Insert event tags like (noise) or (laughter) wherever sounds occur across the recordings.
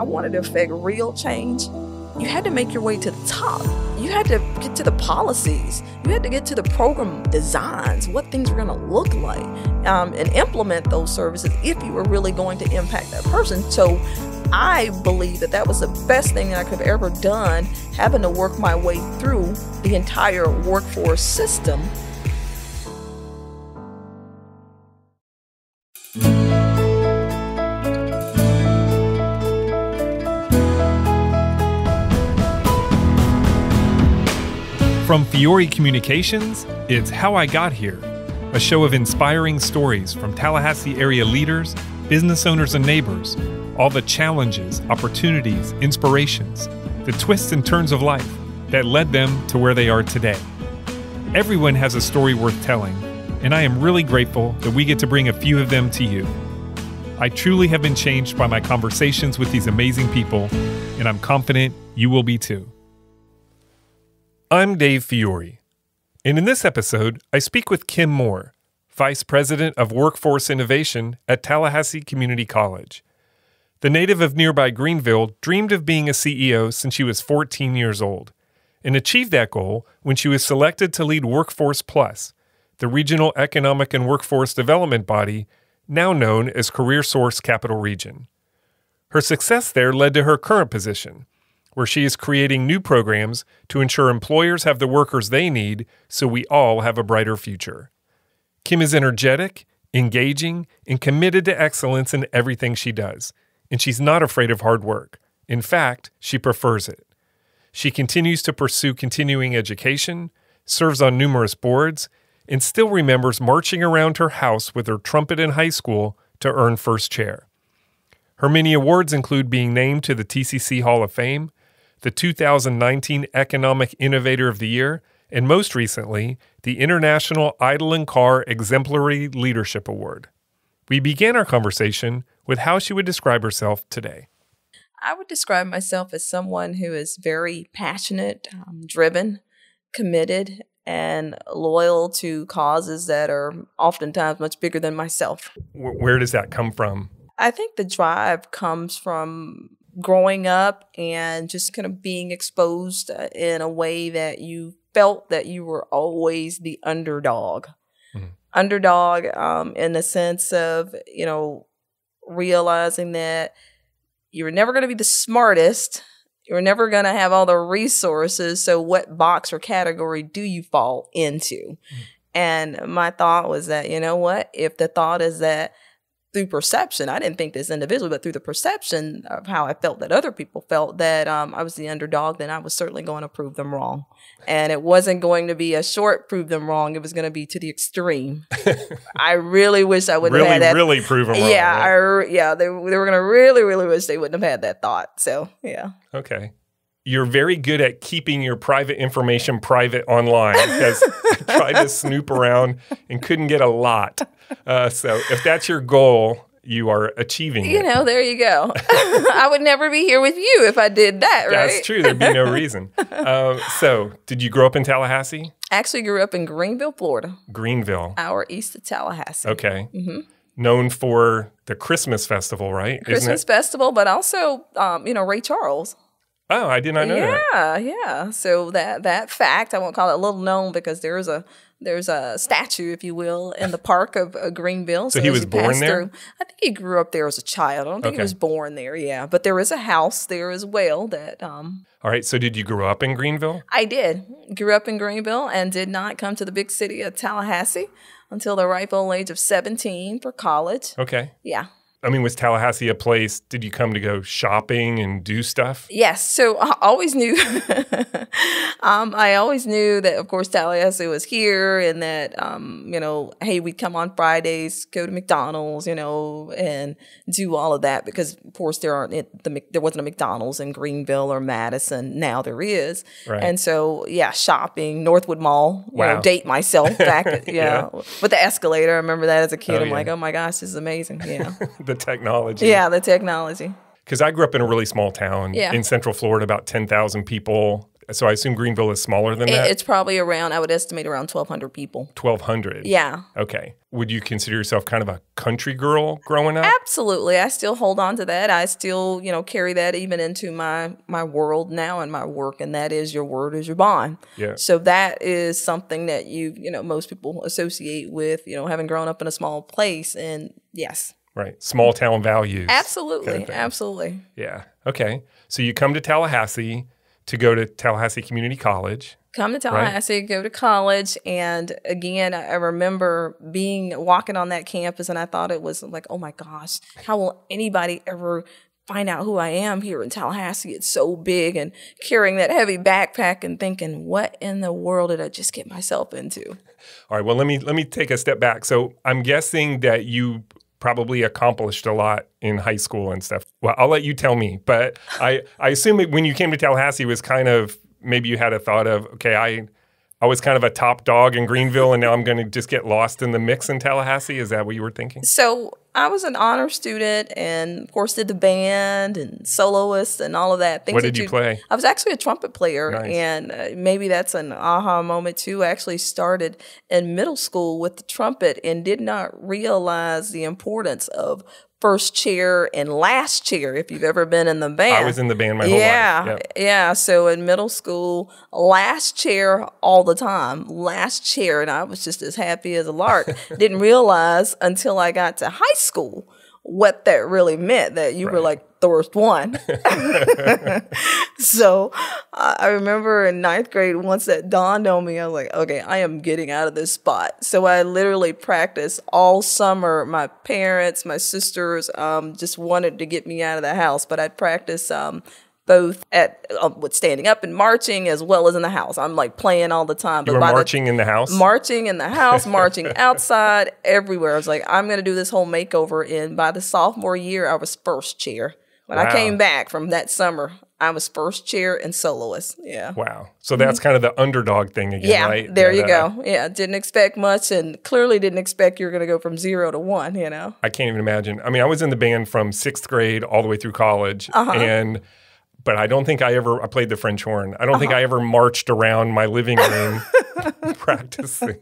I wanted to affect real change, you had to make your way to the top. You had to get to the policies. You had to get to the program designs, what things were going to look like, um, and implement those services if you were really going to impact that person. So I believe that that was the best thing that I could have ever done, having to work my way through the entire workforce system From Fiore Communications, it's How I Got Here, a show of inspiring stories from Tallahassee area leaders, business owners, and neighbors, all the challenges, opportunities, inspirations, the twists and turns of life that led them to where they are today. Everyone has a story worth telling, and I am really grateful that we get to bring a few of them to you. I truly have been changed by my conversations with these amazing people, and I'm confident you will be too. I'm Dave Fiore, and in this episode, I speak with Kim Moore, Vice President of Workforce Innovation at Tallahassee Community College. The native of nearby Greenville dreamed of being a CEO since she was 14 years old, and achieved that goal when she was selected to lead Workforce Plus, the regional economic and workforce development body now known as CareerSource Capital Region. Her success there led to her current position where she is creating new programs to ensure employers have the workers they need so we all have a brighter future. Kim is energetic, engaging, and committed to excellence in everything she does, and she's not afraid of hard work. In fact, she prefers it. She continues to pursue continuing education, serves on numerous boards, and still remembers marching around her house with her trumpet in high school to earn first chair. Her many awards include being named to the TCC Hall of Fame, the 2019 Economic Innovator of the Year, and most recently, the International Idahlynn Karre Exemplary Leadership Award. We began our conversation with how she would describe herself today. I would describe myself as someone who is very passionate, um, driven, committed, and loyal to causes that are oftentimes much bigger than myself. Where does that come from? I think the drive comes from growing up and just kind of being exposed uh, in a way that you felt that you were always the underdog. Mm-hmm. Underdog um, in the sense of, you know, realizing that you were never going to be the smartest. You were never going to have all the resources. So, what box or category do you fall into? Mm-hmm. And my thought was that, you know what? If the thought is that through perception, I didn't think this individually, but through the perception of how I felt that other people felt that um, I was the underdog, then I was certainly going to prove them wrong. And it wasn't going to be a short prove them wrong. It was going to be to the extreme. (laughs) I really wish I would really, have had that. Really prove them wrong. Yeah, right? I, yeah, they, they were going to really, really wish they wouldn't have had that thought. So, yeah. Okay you're very good at keeping your private information private online (laughs) because I tried to snoop around and couldn't get a lot. Uh, so if that's your goal, you are achieving it. you it. know, there you go. (laughs) I would never be here with you if I did that, right? That's true. There'd be no (laughs) reason. Uh, so, did you grow up in Tallahassee? Actually, grew up in Greenville, Florida. Greenville. Hour east of Tallahassee. Okay. Mm-hmm known for the Christmas festival, right? Christmas festival, but also, um, you know, Ray Charles. Oh, I did not know yeah, that. Yeah, yeah. So that that fact, I won't call it little known because there's a there's a statue, if you will, in the park of uh, Greenville. So, so he was born there. Through, I think he grew up there as a child. I don't think okay. he was born there. Yeah, but there is a house there as well. That. um All right. So did you grow up in Greenville? I did. Grew up in Greenville and did not come to the big city of Tallahassee until the ripe old age of seventeen for college. Okay. Yeah. I mean, was Tallahassee a place? Did you come to go shopping and do stuff? Yes. So I always knew. (laughs) um, I always knew that, of course, Tallahassee was here, and that um, you know, hey, we'd come on Fridays, go to McDonald's, you know, and do all of that because, of course, there aren't the there wasn't a McDonald's in Greenville or Madison. Now there is, right. and so yeah, shopping Northwood Mall. Wow. You know, date myself back, (laughs) yeah, yeah, with the escalator. I remember that as a kid. Oh, I'm yeah. like, oh my gosh, this is amazing. Yeah. (laughs) the technology. Yeah, the technology. Because I grew up in a really small town yeah. in Central Florida, about ten thousand people. So I assume Greenville is smaller than that. It's probably around, I would estimate around 1,200 people. 1,200. Yeah. Okay. Would you consider yourself kind of a country girl growing up? Absolutely. I still hold on to that. I still, you know, carry that even into my my world now and my work and that is your word is your bond. Yeah. So that is something that you, you know, most people associate with, you know, having grown up in a small place and yes. Right. Small town values. Absolutely. kind of absolutely. Yeah. Okay. So you come to Tallahassee to go to Tallahassee Community College. come to Tallahassee, go to college, and again, I I remember being walking on that campus, and I thought it was like, oh my gosh, how will anybody ever find out who I am here in Tallahassee? It's so big, and carrying that heavy backpack and thinking, what in the world did I just get myself into? All right. Well, let me let me take a step back. So I'm guessing that you probably accomplished a lot in high school and stuff. Well, I'll let you tell me, but (laughs) I I assume it, when you came to Tallahassee it was kind of maybe you had a thought of okay, I I was kind of a top dog in Greenville, and now I'm going to just get lost in the mix in Tallahassee. Is that what you were thinking? So I was an honor student, and of course, did the band and soloist and all of that. Things What that did you play? I was actually a trumpet player, Nice. and uh, maybe that's an aha moment too. I actually started in middle school with the trumpet and did not realize the importance of first chair and last chair if you've ever been in the band. I was in the band my whole yeah, life. yeah. Yeah. So in middle school, last chair all the time, last chair, and I was just as happy as a lark. (laughs) Didn't realize until I got to high school what that really meant. That you were like the worst one. (laughs) (laughs) so I I remember in ninth grade, once that dawned on me, I was like, okay, I am getting out of this spot. So I literally practiced all summer. My parents, my sisters, um, just wanted to get me out of the house, but I'd practice um, both at uh, with standing up and marching as well as in the house. I'm like playing all the time. You were by the- marching in the house. marching in the house, marching (laughs) outside, everywhere. I was like, I'm going to do this whole makeover. And by the sophomore year, I was first chair. When Wow. I came back from that summer, I was first chair and soloist. Yeah. wow. So that's kind of the underdog thing again, Mm-hmm. Yeah, right? there That, you uh, go. Yeah, didn't expect much and clearly didn't expect you were going to go from zero to one, you know? I can't even imagine. I mean, I was in the band from sixth grade all the way through college, Uh-huh. and but I don't think I ever I played the French horn. I don't think Uh-huh. I ever marched around my living room (laughs) (laughs) practicing.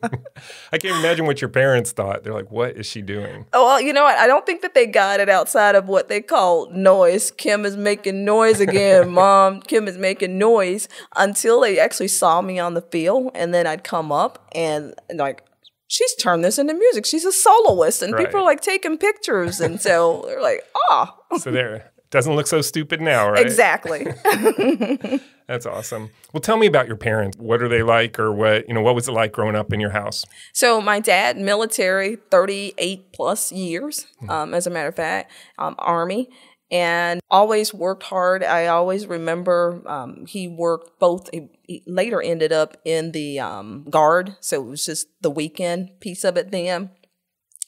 I can't imagine what your parents thought. They're like, "What is she doing?" Oh, well, you know what? I don't think that they got it outside of what they call noise. Kim is making noise again. (laughs) Mom, Kim is making noise until they actually saw me on the field. And then I'd come up and like, she's turned this into music. She's a soloist. And people are like taking pictures. And so they're like, ah, So there, doesn't look so stupid now, right? exactly. (laughs) That's awesome. Well, tell me about your parents. What are they like, or what you know? What was it like growing up in your house? So my dad, military, 38 plus years, um, as a matter of fact, um, Army, and always worked hard. I always remember um, he worked both, he, he later ended up in the um, guard, so it was just the weekend piece of it then.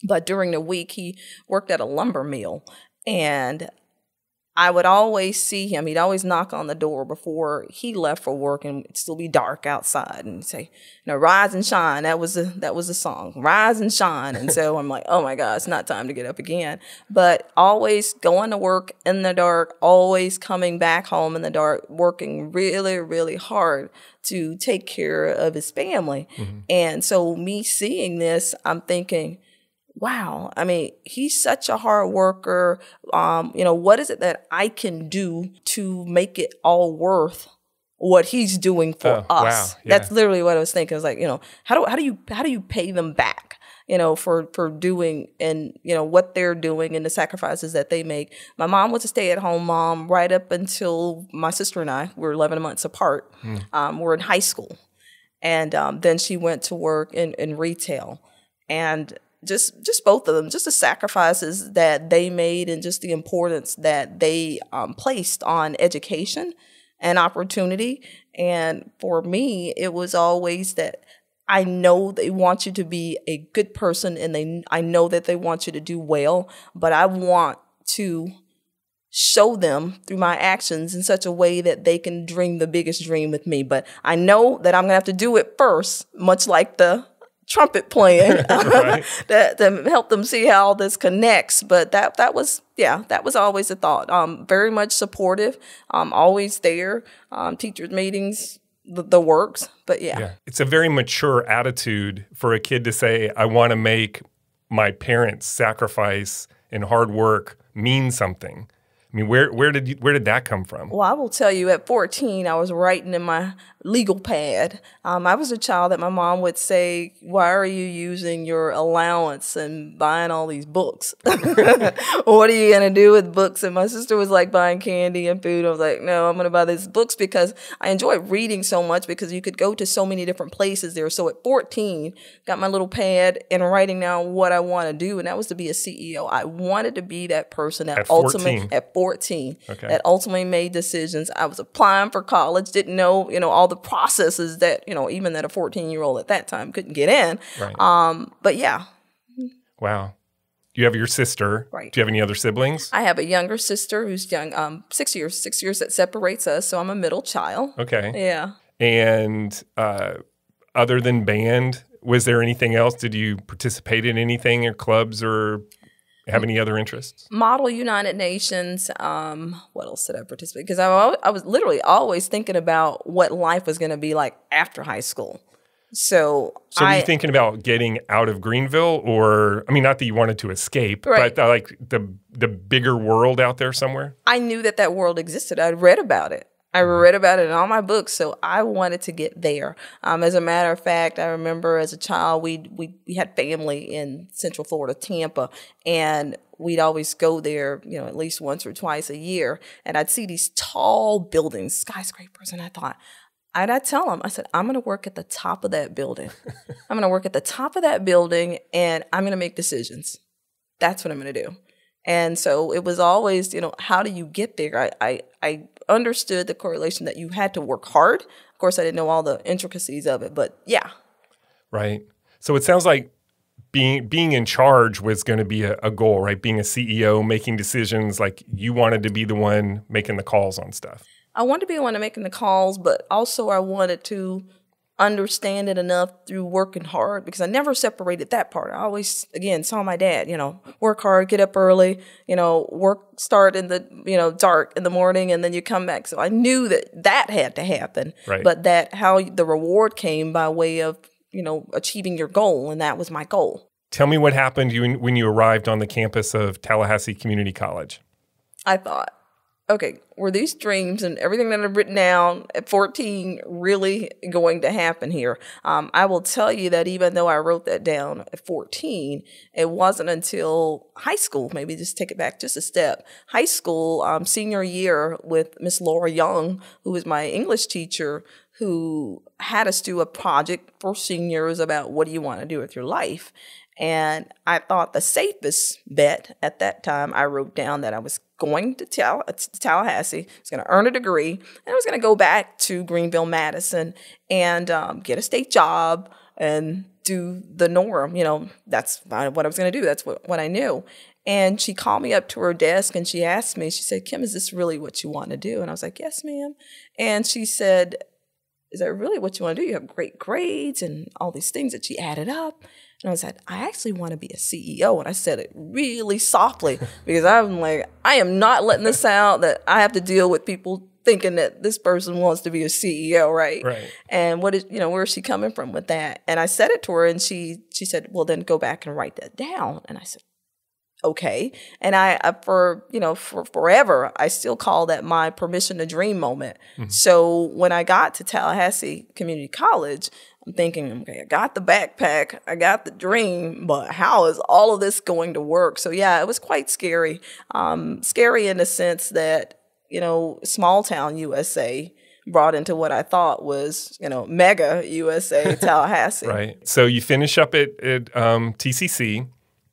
But during the week, he worked at a lumber mill. And I would always see him. He'd always knock on the door before he left for work, and it'd still be dark outside, and say, "You know, rise and shine." That was the that was the song, "Rise and Shine." And so I'm like, "Oh my God, it's not time to get up again." But always going to work in the dark, always coming back home in the dark, working really, really hard to take care of his family. Mm-hmm. And so me seeing this, I'm thinking wow. I mean he's such a hard worker. Um you know what is it that i can do to make it all worth what he's doing for Oh, wow. us? Yeah. that's literally what i was thinking. It's like you know how do how do you how do you pay them back you know for for doing and you know what they're doing and the sacrifices that they make? My mom was a stay-at-home mom right up until my sister and i were 11 months apart um, we're in high school. And um, then she went to work in, in retail. And just just both of them just the sacrifices that they made and just the importance that they um, placed on education and opportunity and for me it was always that i know they want you to be a good person and they i know that they want you to do well but i want to show them through my actions in such a way that they can dream the biggest dream with me. But I know that I'm gonna have to do it first, much like the trumpet playing (laughs) Right. (laughs) that to help them see how all this connects. But that that was yeah, that was always a thought. Um, very much supportive. Um, always there. Um, teachers meetings. the, the works. But yeah. Yeah. It's a very mature attitude for a kid to say, I want to make my parents' sacrifice and hard work mean something. I mean, where where did you, where did that come from? Well, I will tell you, at 14, I was writing in my legal pad. Um, I was a child that my mom would say, "Why are you using your allowance and buying all these books? (laughs) what are you gonna do with books?" And my sister was like buying candy and food. I was like, "No, I'm gonna buy these books because I enjoy reading so much because you could go to so many different places there." So at 14, got my little pad and writing down what I want to do, and that was to be a CEO. I wanted to be that person that At ultimately 14? at 14 Okay. that ultimately made decisions. I was applying for college, didn't know, you know, all the processes that, you know, even that a 14 year old at that time couldn't get in. Right. Um, but yeah, wow. You have your sister. Right. Do you have any other siblings? I have a younger sister who's young, um, six years, six years that separates us. So I'm a middle child. Okay. Yeah. And uh, other than band, was there anything else? Did you participate in anything or clubs or have any other interests? Model United Nations. Um, what else did I participate? Because I, I was literally always thinking about what life was going to be like after high school. So, So were I, you thinking about getting out of Greenville, or I mean, not that you wanted to escape, Right. but uh, like the the bigger world out there somewhere? I knew that that world existed. I'd read about it. I read about it in all my books, so I wanted to get there. Um, as a matter of fact, I remember as a child, we we we had family in Central Florida, Tampa, and we'd always go there, you know, at least once or twice a year, and I'd see these tall buildings, skyscrapers, and I thought. And I tell them, I said, I'm going to work at the top of that building. (laughs) I'm going to work at the top of that building, and I'm going to make decisions. That's what I'm going to do. And so it was always, you know, how do you get there? I, I, I understood the correlation that you had to work hard. Of course, I didn't know all the intricacies of it, but yeah, Right. So it sounds like being being in charge was going to be a, a goal, right? Being a CEO, making decisions, like you wanted to be the one making the calls on stuff. I wanted to be the one making the calls, but also I wanted to understand it enough through working hard because I never separated that part. I always, again, saw my dad, you know, work hard, get up early, you know, work, start in the, you know, dark in the morning and then you come back. So I knew that that had to happen, Right. but that how the reward came by way of, you know, achieving your goal. And that was my goal. Tell me what happened you, when you arrived on the campus of Tallahassee Community College. I thought, okay, were these dreams and everything that I've written down at 14 really going to happen here? Um, I will tell you that even though I wrote that down at 14, it wasn't until high school, maybe just take it back just a step, high school, um, senior year with Miss Laura Young, who was my English teacher, who had us do a project for seniors about what do you want to do with your life. And I thought the safest bet at that time, I wrote down that I was going to, Tal- to Tallahassee, I was going to earn a degree, and I was going to go back to Greenville, Madison, and um, get a state job and do the norm. You know, that's what I was going to do. That's what, what I knew. And she called me up to her desk and she asked me, she said, Kim, is this really what you want to do? And I was like, yes, ma'am. And she said, is that really what you want to do? You have great grades and all these things that she added up. And I said, I actually want to be a CEO. And I said it really softly because I'm like, I am not letting this out that I have to deal with people thinking that this person wants to be a CEO, right? Right. And what is, you know, where is she coming from with that? And I said it to her and she she said, well, then go back and write that down. And I said, okay. And I, I for you know for forever, I still call that my permission to dream moment. Mm-hmm. So when I got to Tallahassee Community College, I'm thinking, okay, I got the backpack, I got the dream, but how is all of this going to work? So yeah, it was quite scary. Um, scary in the sense that you know, small town USA brought into what I thought was, you know, mega USA (laughs) Tallahassee. Right. So you finish up at, at um, TCC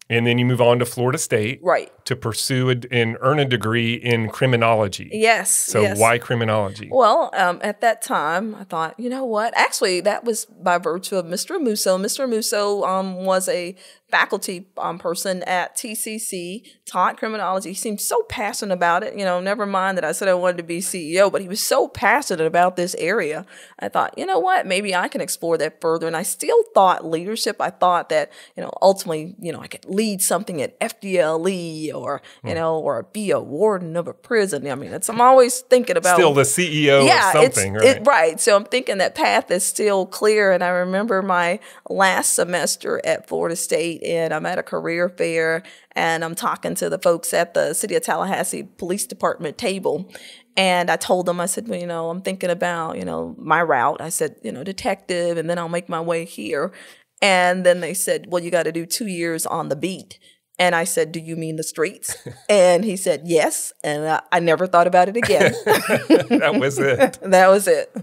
and then you move on to Florida State Right. To pursue a, and earn a degree in criminology. Yes. So yes. why criminology? Well, um, at that time, I thought, you know what? Actually, that was by virtue of Mr. Musso. Mr. Musso um, was a faculty um, person at TCC, taught criminology. He seemed so passionate about it. You know, never mind that I said I wanted to be CEO, but he was so passionate about this area. I thought, you know what? Maybe I can explore that further. And I still thought leadership. I thought that, you know, ultimately, you know, I could lead something at FDLE or you hmm. know, or be a warden of a prison. I mean, it's I'm always thinking about Still the CEO yeah, of something, it's, right? It, right. So I'm thinking that path is still clear. And I remember my last semester at Florida State, and I'm at a career fair, and I'm talking to the folks at the City of Tallahassee Police Department table. And I told them, I said, well, you know, I'm thinking about, you know, my route. I said, you know, detective, and then I'll make my way here. And then they said, well, you got to do two years on the beat. And I said, Do you mean the streets? and he said, Yes. And I, I never thought about it again. (laughs) that was it. (laughs) that was it.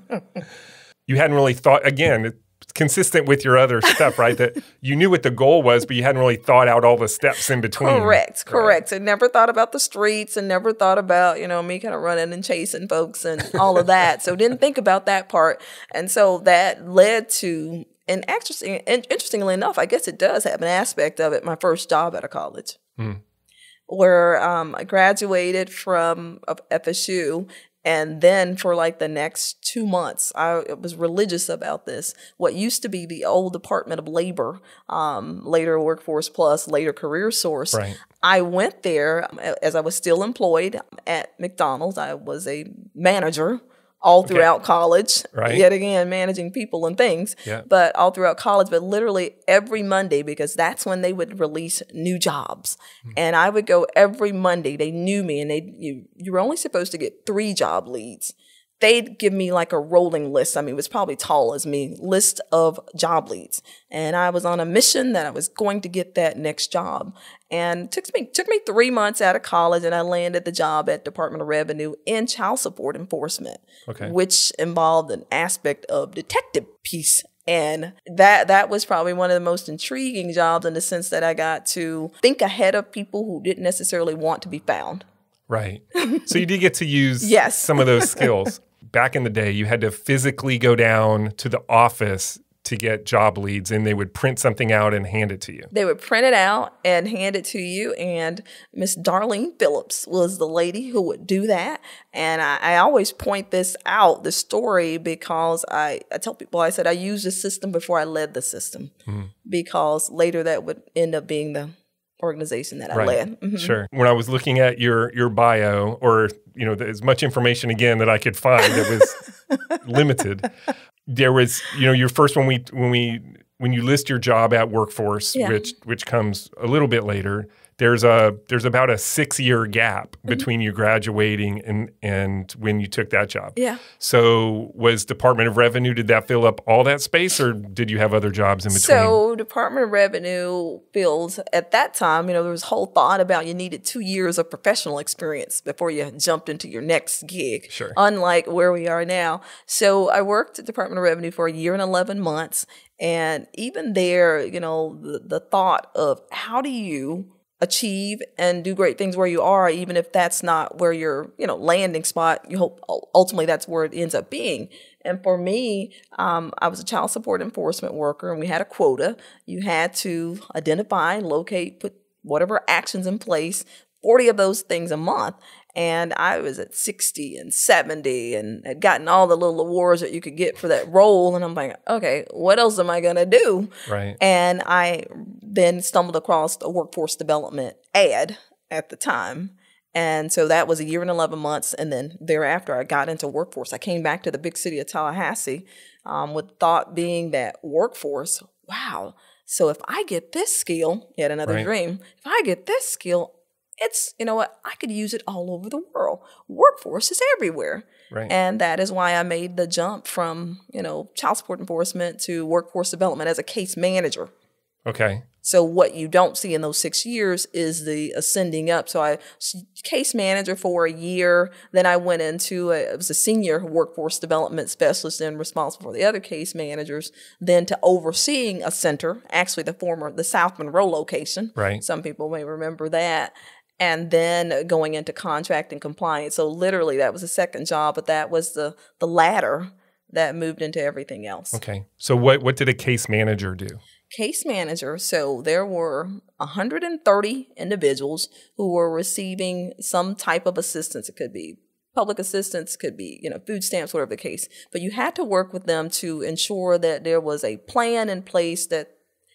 You hadn't really thought, again, it's consistent with your other stuff, right? That you knew what the goal was, but you hadn't really thought out all the steps in between. Correct, correct. And never thought about the streets and never thought about, you know, me kind of running and chasing folks and all of that. so didn't think about that part. And so that led to and interesting, interestingly enough, I guess it does have an aspect of it. My first job out of college, mm. where um, I graduated from FSU, and then for like the next two months, I was religious about this. What used to be the old Department of Labor, um, later Workforce Plus, later CareerSource. Right. I went there um, as I was still employed at McDonald's. I was a manager all throughout okay. college. Right. Yet again, managing people and things. Yeah. But all throughout college, but literally every Monday because that's when they would release new jobs. Mm-hmm. And I would go every Monday. They knew me and they you you were only supposed to get three job leads they'd give me like a rolling list. I mean, it was probably tall as me, list of job leads. And I was on a mission that I was going to get that next job. And took me took me three months out of college and I landed the job at Department of Revenue in child support enforcement. Okay. Which involved an aspect of detective piece and that that was probably one of the most intriguing jobs in the sense that I got to think ahead of people who didn't necessarily want to be found. Right. (laughs) So you did get to use yes. some of those (laughs) skills. Back in the day, you had to physically go down to the office to get job leads and they would print something out and hand it to you. They would print it out and hand it to you. And Miss Darlene Phillips was the lady who would do that. And I, I always point this out, the story, because I, I tell people, I said I used the system before I led the system, mm. because later that would end up being the organization that I right. led. Mm-hmm. Sure. When I was looking at your your bio, or you know, as much information again that I could find, it was (laughs) limited. There was, you know, your first when we when we when you list your job at workforce, yeah. which which comes a little bit later there's a there's about a six year gap mm-hmm. between you graduating and and when you took that job. Yeah. So was Department of Revenue did that fill up all that space, or did you have other jobs in between? So Department of Revenue filled at that time. You know, there was a whole thought about you needed two years of professional experience before you jumped into your next gig. Sure. Unlike where we are now. So I worked at Department of Revenue for a year and eleven months. And even there, you know, the, the thought of how do you achieve and do great things where you are, even if that's not where your you know landing spot. You hope ultimately that's where it ends up being. And for me, um, I was a child support enforcement worker, and we had a quota. You had to identify, locate, put whatever actions in place. 40 of those things a month and I was at 60 and 70 and had gotten all the little awards that you could get for that role. And I'm like, okay, what else am I going to do? Right. And I then stumbled across a workforce development ad at the time. And so that was a year and 11 months. And then thereafter, I got into workforce. I came back to the big city of Tallahassee um, with thought being that workforce, wow. So if I get this skill, yet another right. dream, if I get this skill, it's you know what i could use it all over the world. Workforce is everywhere. Right. and that is why i made the jump from you know child support enforcement to workforce development as a case manager. Okay. So what you don't see in those six years is the ascending up. So i case manager for a year then i went into a, it was a senior workforce development specialist and responsible for the other case managers then to overseeing a center actually the former the south monroe location. Right. Some people may remember that and then going into contract and compliance. So literally that was a second job, but that was the the ladder that moved into everything else. Okay. So what what did a case manager do? Case manager. So there were 130 individuals who were receiving some type of assistance. It could be public assistance, could be, you know, food stamps, whatever the case. But you had to work with them to ensure that there was a plan in place that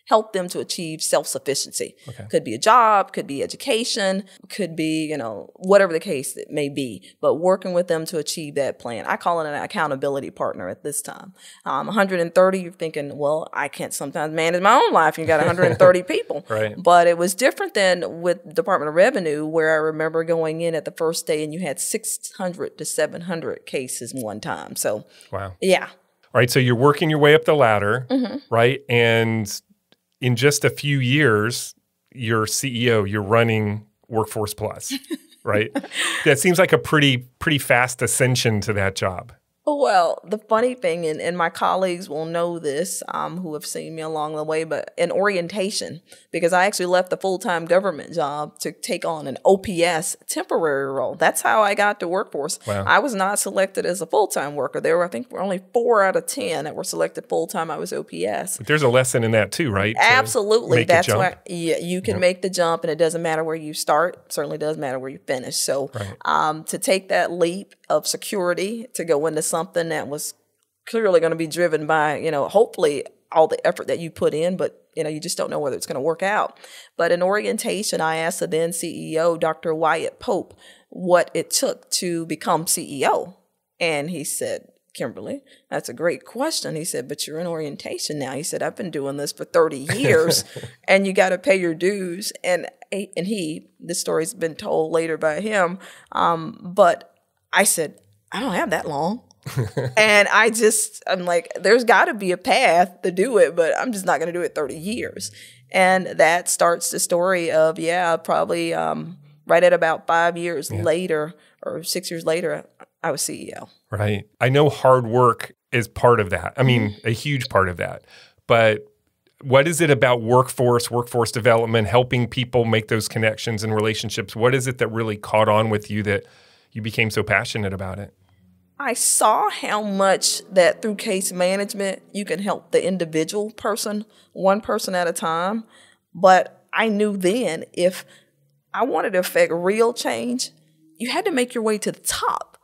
help them to achieve self-sufficiency. Okay. Could be a job, could be education, could be, you know, whatever the case it may be, but working with them to achieve that plan. I call it an accountability partner at this time. Um, 130, you're thinking, well, I can't sometimes manage my own life. You got 130 (laughs) people. Right. But it was different than with Department of Revenue, where I remember going in at the first day and you had 600 to 700 cases one time. So, wow. Yeah. All right. So you're working your way up the ladder, mm-hmm. right? And in just a few years, you're CEO, you're running Workforce Plus, (laughs) right? that seems like a pretty pretty fast ascension to that job. Well, the funny thing, and, and my colleagues will know this um, who have seen me along the way, but in orientation, because I actually left the full time government job to take on an OPS temporary role. That's how I got to workforce. Wow. I was not selected as a full time worker. There were, I think, were only four out of 10 that were selected full time. I was OPS. But there's a lesson in that too, right? Absolutely. That's why yeah, you can yep. make the jump, and it doesn't matter where you start. Certainly does matter where you finish. So right. um, to take that leap of security to go into something that was clearly going to be driven by, you know, hopefully all the effort that you put in, but you know, you just don't know whether it's going to work out. But in orientation, I asked the then CEO, Dr. Wyatt Pope, what it took to become CEO. And he said, Kimberly, that's a great question. He said, but you're in orientation now. He said, I've been doing this for 30 (laughs) years and you got to pay your dues. And, and he, this story's been told later by him. Um, but I said, I don't have that long. (laughs) and I just, I'm like, there's got to be a path to do it, but I'm just not going to do it 30 years. And that starts the story of, yeah, probably um, right at about five years yeah. later or six years later, I was CEO. Right. I know hard work is part of that. I mean, mm-hmm. a huge part of that. But what is it about workforce, workforce development, helping people make those connections and relationships? What is it that really caught on with you that you became so passionate about it? I saw how much that through case management you can help the individual person, one person at a time. But I knew then if I wanted to affect real change, you had to make your way to the top.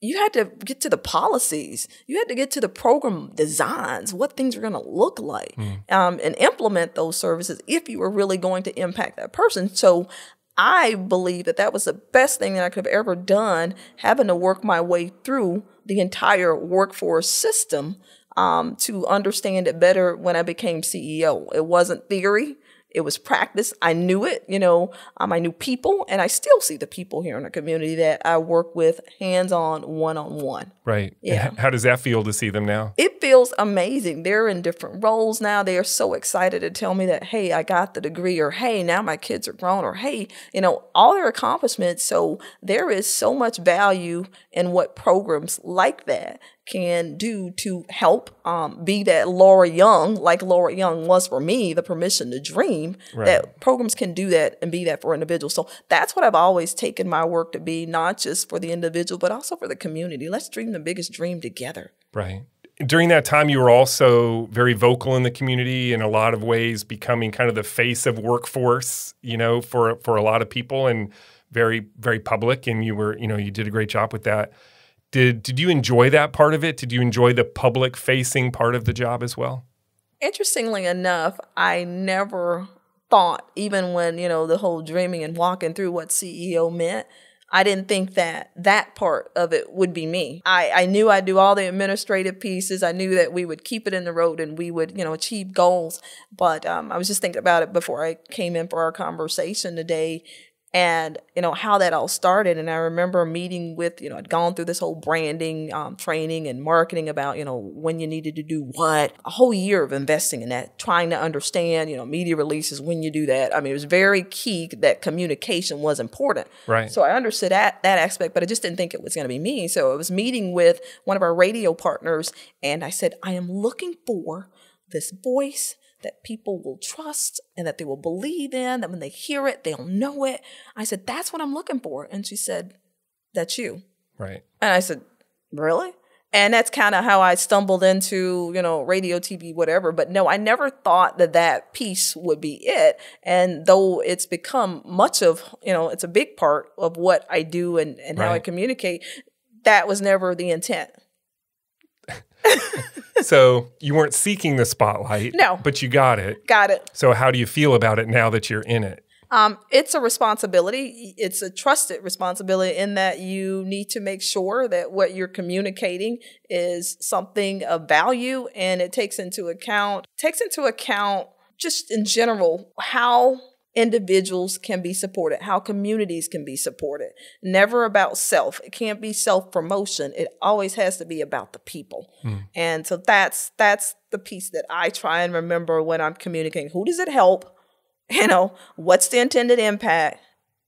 You had to get to the policies. You had to get to the program designs, what things are going to look like, mm. um, and implement those services if you were really going to impact that person. So I believe that that was the best thing that I could have ever done, having to work my way through the entire workforce system um, to understand it better when I became CEO. It wasn't theory. It was practice. I knew it, you know, um, I knew people, and I still see the people here in the community that I work with hands on, one on one. Right. Yeah. How does that feel to see them now? It feels amazing. They're in different roles now. They are so excited to tell me that, hey, I got the degree, or hey, now my kids are grown, or hey, you know, all their accomplishments. So there is so much value in what programs like that can do to help um, be that Laura Young, like Laura Young was for me, the permission to dream, right. that programs can do that and be that for individuals. So that's what I've always taken my work to be, not just for the individual, but also for the community. Let's dream the biggest dream together. Right. During that time, you were also very vocal in the community in a lot of ways, becoming kind of the face of workforce, you know, for for a lot of people and very, very public. And you were, you know, you did a great job with that did did you enjoy that part of it? Did you enjoy the public facing part of the job as well? Interestingly enough, I never thought, even when, you know, the whole dreaming and walking through what CEO meant, I didn't think that that part of it would be me. I, I knew I'd do all the administrative pieces. I knew that we would keep it in the road and we would, you know, achieve goals. But um, I was just thinking about it before I came in for our conversation today and you know how that all started. And i remember meeting with you know i'd gone through this whole branding um, training and marketing about you know when you needed to do what a whole year of investing in that trying to understand you know media releases when you do that. I mean it was very key that communication was important. Right. So i understood that that aspect but i just didn't think it was going to be me. So i was meeting with one of our radio partners and i said i am looking for this voice that people will trust and that they will believe in, that when they hear it, they'll know it. I said, That's what I'm looking for. And she said, That's you. Right. And I said, Really? And that's kind of how I stumbled into, you know, radio, TV, whatever. But no, I never thought that that piece would be it. And though it's become much of, you know, it's a big part of what I do and, and right. how I communicate, that was never the intent. (laughs) so you weren't seeking the spotlight. No. But you got it. Got it. So how do you feel about it now that you're in it? Um, it's a responsibility. It's a trusted responsibility in that you need to make sure that what you're communicating is something of value and it takes into account takes into account just in general how individuals can be supported, how communities can be supported. Never about self. It can't be self promotion. It always has to be about the people. Mm. And so that's that's the piece that I try and remember when I'm communicating. Who does it help? (laughs) You know, what's the intended impact?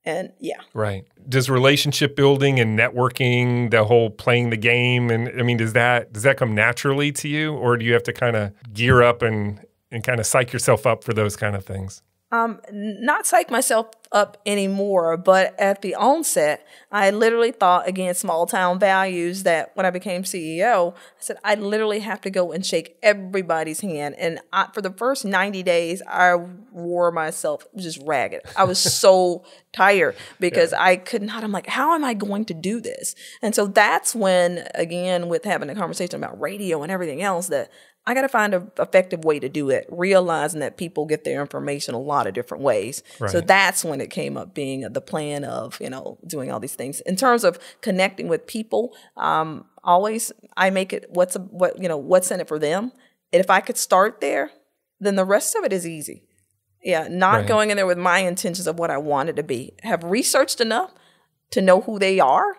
And yeah. Right. Does relationship building and networking, the whole playing the game and I mean does that does that come naturally to you or do you have to kind of gear up and and kind of psych yourself up for those kind of things? Um, not psych myself up anymore, but at the onset, I literally thought again, small town values that when I became CEO, I said, I literally have to go and shake everybody's hand. And I, for the first 90 days, I wore myself just ragged. I was (laughs) so tired because yeah. I could not, I'm like, how am I going to do this? And so that's when, again, with having a conversation about radio and everything else, that I got to find an effective way to do it, realizing that people get their information a lot of different ways. Right. So that's when it came up being the plan of, you know, doing all these things. In terms of connecting with people, um, always I make it what's a, what, you know, what's in it for them. And if I could start there, then the rest of it is easy. Yeah, not right. going in there with my intentions of what I wanted to be. Have researched enough to know who they are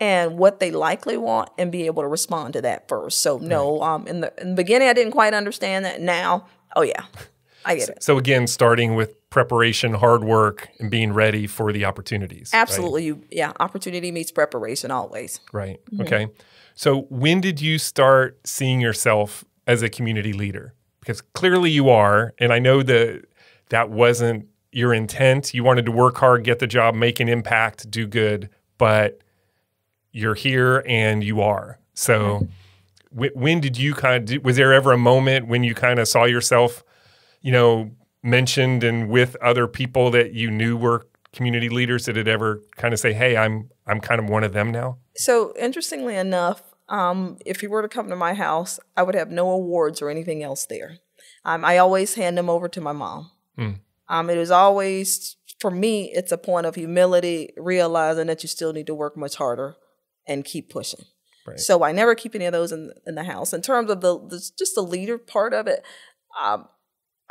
and what they likely want and be able to respond to that first. So no, right. um, in the in the beginning I didn't quite understand that. Now, oh yeah, I get it. So again, starting with preparation, hard work, and being ready for the opportunities. Absolutely, right? yeah, opportunity meets preparation always. Right. Mm-hmm. Okay. So when did you start seeing yourself as a community leader? Because clearly you are, and I know that that wasn't your intent. You wanted to work hard, get the job, make an impact, do good, but you're here and you are. So w- when did you kind of was there ever a moment when you kind of saw yourself, you know, mentioned and with other people that you knew were community leaders that it ever kind of say, "Hey, I'm I'm kind of one of them now"? So, interestingly enough, um, if you were to come to my house, I would have no awards or anything else there. Um, I always hand them over to my mom. Mm. Um, it is always for me, it's a point of humility, realizing that you still need to work much harder and keep pushing. Right. So I never keep any of those in in the house. In terms of the, the just the leader part of it, um,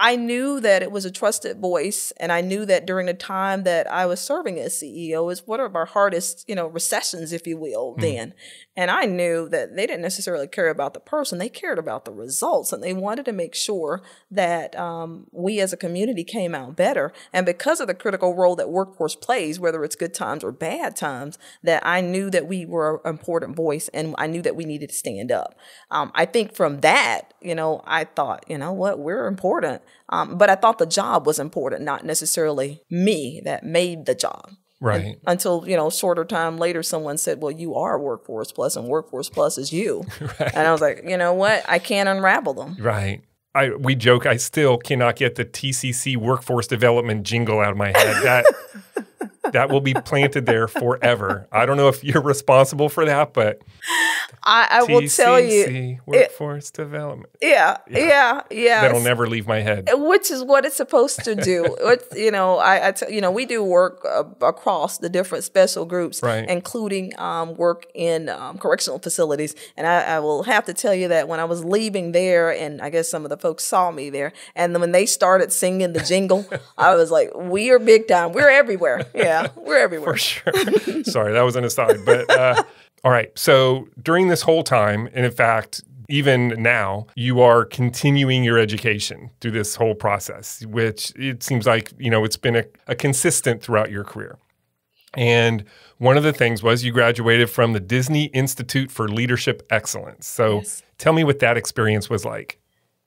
I knew that it was a trusted voice, and I knew that during the time that I was serving as CEO is one of our hardest, you know, recessions, if you will, mm. then. And I knew that they didn't necessarily care about the person; they cared about the results, and they wanted to make sure that um, we as a community came out better. And because of the critical role that workforce plays, whether it's good times or bad times, that I knew that we were an important voice, and I knew that we needed to stand up. Um, I think from that, you know, I thought, you know what, we're important um, but I thought the job was important, not necessarily me that made the job. Right. And until, you know, shorter time later, someone said, well, you are Workforce Plus and Workforce Plus is you. (laughs) right. And I was like, you know what? I can't unravel them. Right. I, we joke, I still cannot get the TCC workforce development jingle out of my head. That (laughs) that will be planted there forever. I don't know if you're responsible for that, but I, I will tell you, workforce it, development. Yeah, yeah, yeah. That'll never leave my head. Which is what it's supposed to do. (laughs) it's, you know, I, I t- you know, we do work uh, across the different special groups, right. including um, work in um, correctional facilities. And I, I, will have to tell you that when I was leaving there, and I guess some of the folks saw me there, and when they started singing the jingle, (laughs) I was like, "We are big time. We're everywhere. Yeah, we're (laughs) everywhere." For sure. (laughs) Sorry, that was an aside, but. Uh, (laughs) all right. So during this whole time, and in fact, even now, you are continuing your education through this whole process, which it seems like, you know, it's been a, a consistent throughout your career. And one of the things was you graduated from the Disney Institute for Leadership Excellence. So yes. tell me what that experience was like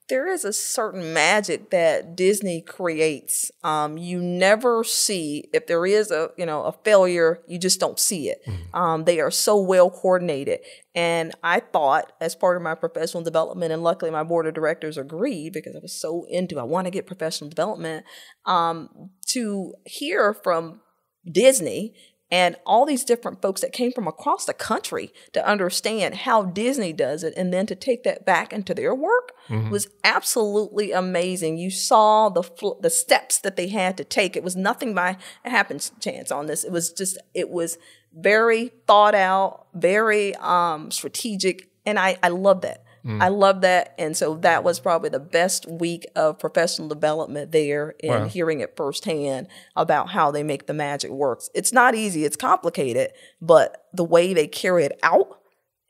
there is a certain magic that Disney creates. Um, you never see if there is a you know a failure, you just don't see it. Mm-hmm. Um, they are so well coordinated, and I thought as part of my professional development, and luckily my board of directors agreed because I was so into I want to get professional development um, to hear from Disney and all these different folks that came from across the country to understand how Disney does it and then to take that back into their work was absolutely amazing. You saw the fl- the steps that they had to take. It was nothing by happenstance on this. It was just it was very thought out, very um, strategic, and I I love that. I love that. And so that was probably the best week of professional development there and Wow. hearing it firsthand about how they make the magic works. It's not easy, it's complicated, but the way they carry it out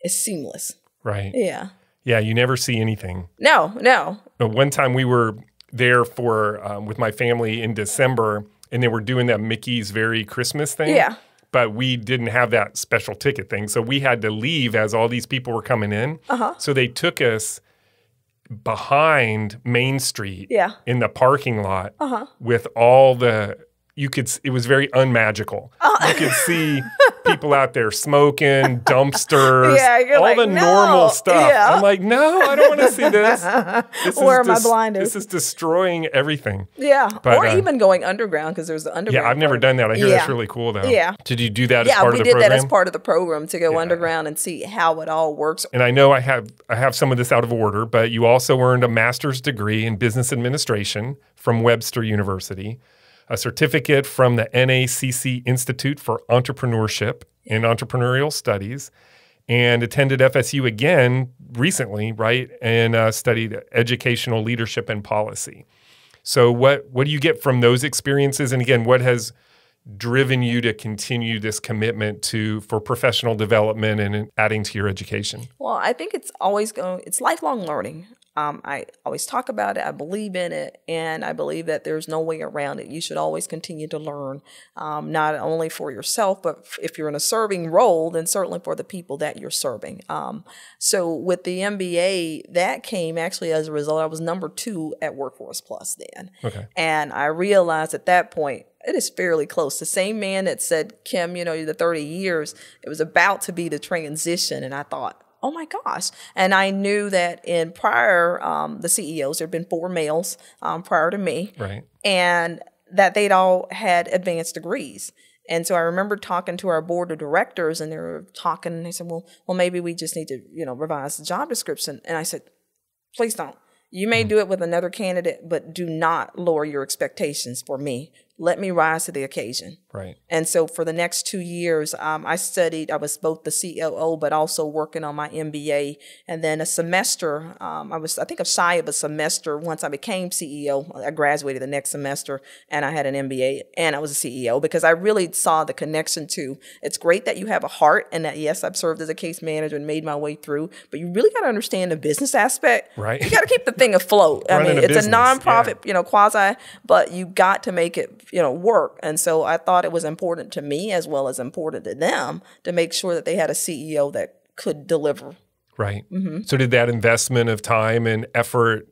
is seamless. Right. Yeah. Yeah, you never see anything. No, no. Uh, One time we were there for um, with my family in December, and they were doing that Mickey's Very Christmas thing. Yeah. But we didn't have that special ticket thing, so we had to leave as all these people were coming in. Uh-huh. So they took us behind Main Street Yeah. in the parking lot Uh-huh. with all the you could it was very unmagical. Uh. You could see (laughs) people out there smoking, dumpsters, Yeah, you're all like, the "No." normal stuff. Yeah. I'm like, no, I don't want to see this. (laughs) this Where is are my blinders? This is destroying everything. Yeah. But, or uh, even going underground because there's the underground. Yeah, I've never part. done that. I hear that's really cool though. Yeah. Did you do that as Yeah, part we of the did program? that as part of the program to go underground and see how it all works. and I know I have I have some of this out of order, but you also earned a master's degree in business administration from Webster University, a certificate from the NACC Institute for Entrepreneurship and Entrepreneurial Studies, and attended FSU again recently, right? And uh, studied educational leadership and policy. So what what do you get from those experiences? And again, what has driven you to continue this commitment to for professional development and adding to your education? Well, I think it's always going. It's lifelong learning. Um, I always talk about it. I believe in it, and I believe that there's no way around it. You should always continue to learn, um, not only for yourself, but if you're in a serving role, then certainly for the people that you're serving. Um, so with the MBA, that came actually as a result. I was number two at Workforce Plus then, Okay. and I realized at that point it is fairly close. The same man that said, Kim, you know, the 30 years, it was about to be the transition. And I thought, oh my gosh. And I knew that in prior, um, the CEOs, there had been four males um, prior to me, Right. and that they'd all had advanced degrees. And so I remember talking to our board of directors, and they were talking, and they said, "Well, well, maybe we just need to, you know, revise the job description." And I said, "Please don't. You may do it with another candidate, but do not lower your expectations for me. Let me rise to the occasion." Right. And so for the next two years, um, I studied. I was both the COO, but also working on my MBA. And then a semester, um, I was I think of shy of a semester once I became CEO. I graduated the next semester, and I had an MBA, and I was a CEO because I really saw the connection to. It's great that you have a heart, and that yes, I've served as a case manager and made my way through, but you really got to understand the business aspect. Right. You got to keep the thing afloat. (laughs) I mean, a it's business, a yeah. nonprofit you know, quasi, but you got to make it, you know, work. And so I thought it was important to me as well as important to them to make sure that they had a CEO that could deliver. Right. Mm-hmm. So did that investment of time and effort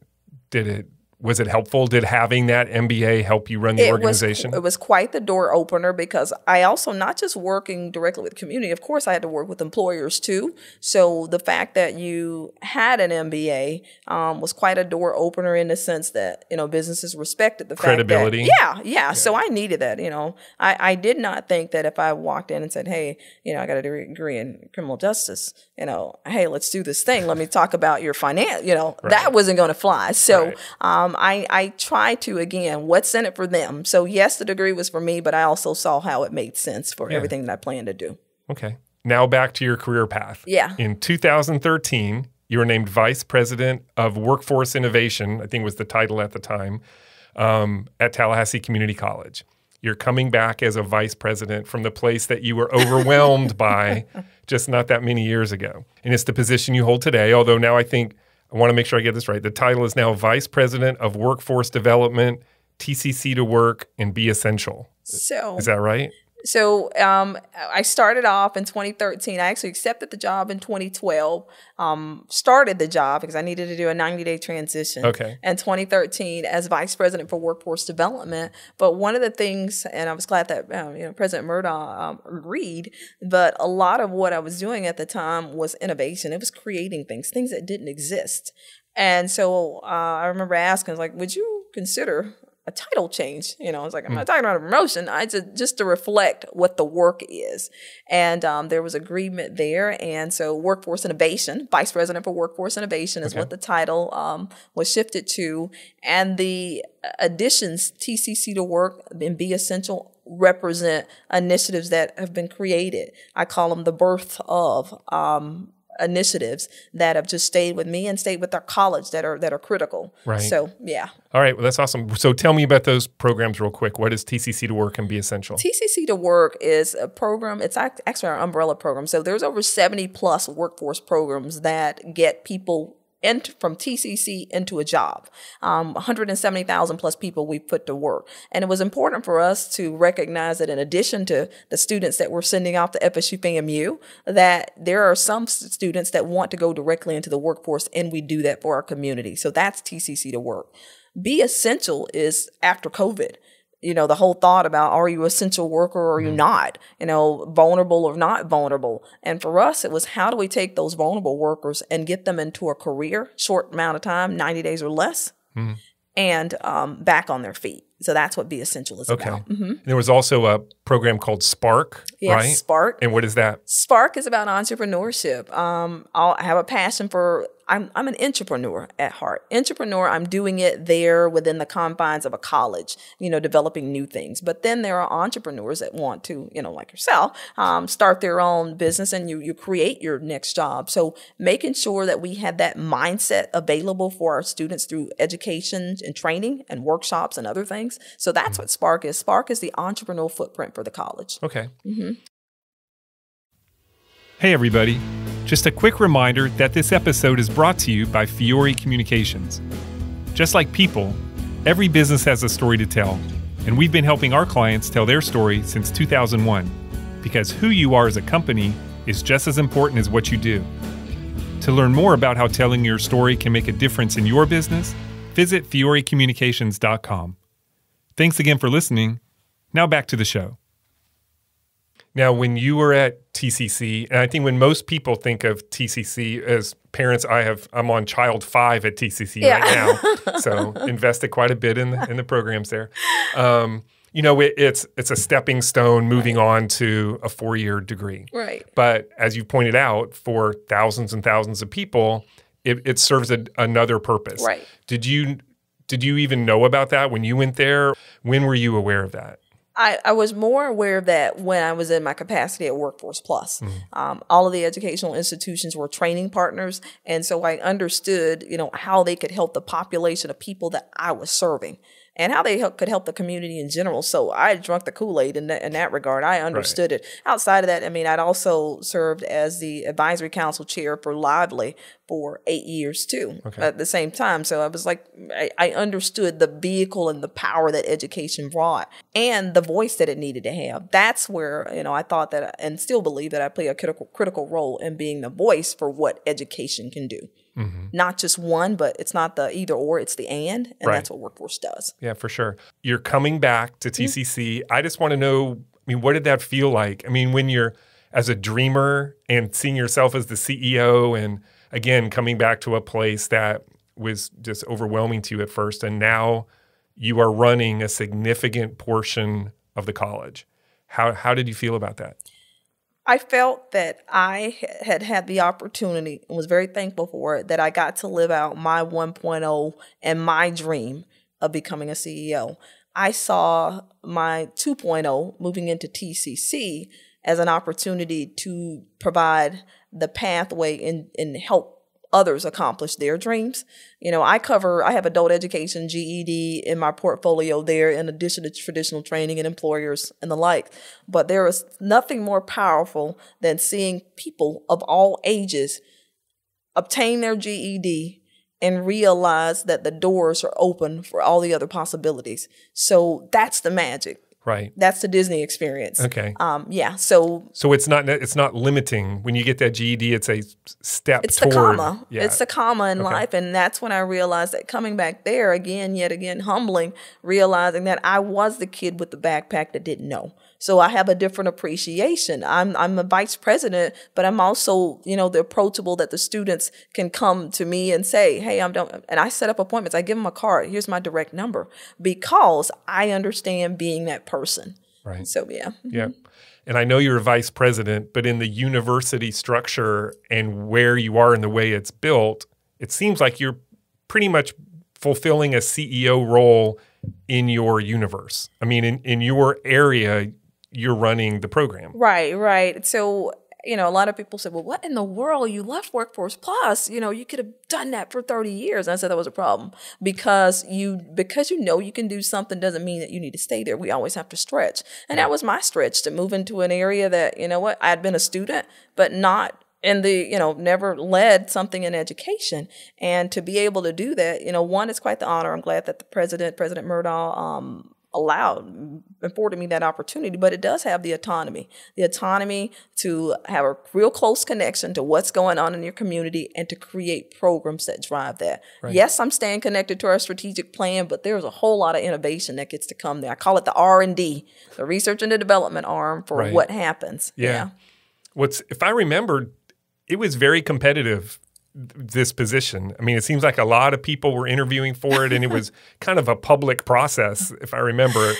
did it was it helpful? Did having that MBA help you run the organization? Was, it was quite the door opener because I also not just working directly with the community. Of course, I had to work with employers too. So the fact that you had an MBA um, was quite a door opener in the sense that you know businesses respected the Credibility. fact that yeah, yeah, So I needed that. You know, I, I did not think that if I walked in and said, hey, you know, I got a degree in criminal justice. You know, hey, let's do this thing. Let me talk about your finance. You know, that wasn't going to fly. So Right. um, I, I try to, again, what's in it for them? So, yes, the degree was for me, but I also saw how it made sense for everything that I planned to do. okay. Now back to your career path. Yeah. In 2013, you were named Vice President of Workforce Innovation, I think was the title at the time, um, at Tallahassee Community College. You're coming back as a vice president from the place that you were overwhelmed by (laughs) just not that many years ago. And it's the position you hold today, although now I think I want to make sure I get this right. The title is now Vice President of Workforce Development, TCC to Work, and Be Essential. So, Is that right? So um, I started off in 2013. I actually accepted the job in 2012. Um, started the job because I needed to do a 90 day transition. Okay. In 2013 as vice president for workforce development. But one of the things, and I was glad that um, you know President Murdaugh um, agreed. But a lot of what I was doing at the time was innovation. It was creating things, things that didn't exist. And so uh, I remember asking, like, would you consider a title change. You know, it's like I'm not talking about a promotion. I just just to reflect what the work is, and um, there was agreement there. And so, workforce innovation, vice president for workforce innovation, is Okay. what the title um, was shifted to, and the additions TCC to work and be essential represent initiatives that have been created. I call them the birth of. Um, initiatives that have just stayed with me and stayed with our college that are that are critical Right. so yeah All right, well, that's awesome. So tell me about those programs real quick. What is TCC to work and be essential? TCC to Work is a program. It's actually our umbrella program. So there's over 70 plus workforce programs that get people ent- from TCC into a job. Um, 170,000 plus people we've put to work. And it was important for us to recognize that in addition to the students that we're sending off to FSU FAMU, that there are some students that want to go directly into the workforce, and we do that for our community. So that's TCC to Work. Be Essential is after COVID you know the whole thought about are you essential worker or are you not? You know vulnerable or not vulnerable. And for us it was how do we take those vulnerable workers and get them into a career short amount of time 90 days or less and um, back on their feet. So that's what be essential is Okay. about. Hmm There was also a program called Spark, yes right? spark And what is that? Spark is about entrepreneurship. Um, I'll, I have a passion for. I'm I'm an entrepreneur at heart. Entrepreneur. I'm doing it there within the confines of a college. You know, developing new things. But then there are entrepreneurs that want to, you know, like yourself, um, start their own business and you you create your next job. So making sure that we have that mindset available for our students through education and training and workshops and other things. So that's what Spark is. Spark is the entrepreneurial footprint for the college. Okay. Mm-hmm. Hey, everybody. Just a quick reminder that this episode is brought to you by Fiore Communications. Just like people, every business has a story to tell, and we've been helping our clients tell their story since 2001 because who you are as a company is just as important as what you do. To learn more about how telling your story can make a difference in your business, visit fiorecommunications.com. Thanks again for listening. Now back to the show. Now, when you were at TCC, and I think when most people think of TCC as parents, I have I'm on child five at TCC Yeah. right now, (laughs) so invested quite a bit in the, in the programs there. Um, you know, it, it's it's a stepping stone moving on to a four year degree. Right. But as you pointed out, for thousands and thousands of people, it, it serves a, another purpose. Right. Did you did you even know about that when you went there? When were you aware of that? I, I was more aware of that when I was in my capacity at Workforce Plus. Um, all of the educational institutions were training partners, and so I understood, you know, how they could help the population of people that I was serving, and how they help, could help the community in general. So I drunk the Kool Aid in that, in that regard. I understood it. Outside of that, I mean, I'd also served as the advisory council chair for Lively for eight years too okay. at the same time. So I was like, I, I understood the vehicle and the power that education brought and the voice that it needed to have. That's where, you know, I thought that and still believe that I play a critical, critical role in being the voice for what education can do. Mm-hmm. Not just one, but it's not the either or, it's the and. And Right. that's what workforce does. Yeah, for sure. You're coming back to mm-hmm. TCC. I just want to know, I mean, what did that feel like? I mean, when you're as a dreamer and seeing yourself as the CEO and again coming back to a place that was just overwhelming to you at first and now you are running a significant portion of the college. How how did you feel about that? I felt that I had had the opportunity and was very thankful for it that I got to live out my 1.0 and my dream of becoming a CEO. I saw my 2.0 moving into TCC as an opportunity to provide the pathway and, and help others accomplish their dreams. You know, I cover, I have adult education, GED in my portfolio there, in addition to traditional training and employers and the like. But there is nothing more powerful than seeing people of all ages obtain their GED and realize that the doors are open for all the other possibilities. So that's the magic. Right. That's the Disney experience. Okay. Um, yeah. So So it's not it's not limiting when you get that GED. It's a step. it's toward, the comma. Yeah. It's the comma in Okay. life, and that's when I realized that coming back there again, yet again, humbling, realizing that I was the kid with the backpack that didn't know. So I have a different appreciation. I'm I'm a vice president, but I'm also you know the approachable that the students can come to me and say, hey, I'm done. And I set up appointments. I give them a card. Here's my direct number because I understand being that person. right. So yeah. Mm-hmm. Yeah. And I know you're a vice president, but in the university structure and where you are and the way it's built, it seems like you're pretty much fulfilling a CEO role in your universe. I mean, in, in your area, you're running the program. Right, right. So, you know, a lot of people said, well, what in the world? You left Workforce Plus. You know, you could have done that for 30 years. And I said that was a problem because you because you know you can do something doesn't mean that you need to stay there. We always have to stretch. And that was my stretch to move into an area that, you know what, I had been a student, but not in the, you know, never led something in education. And to be able to do that, you know, one, it's quite the honor. I'm glad that the president, President Murdaugh, um, allowed mm, afforded me that opportunity but it does have the autonomy the autonomy to have a real close connection to what's going on in your community and to create programs that drive that yes i'm staying connected to our strategic plan but there's a whole lot of innovation that gets to come there i call it the r&d the research and the development arm for Right. what happens Yeah. What's if I remember, it was very competitive. Th- This position. I mean, it seems like a lot of people were interviewing for it, and it was (laughs) kind of a public process. If I remember,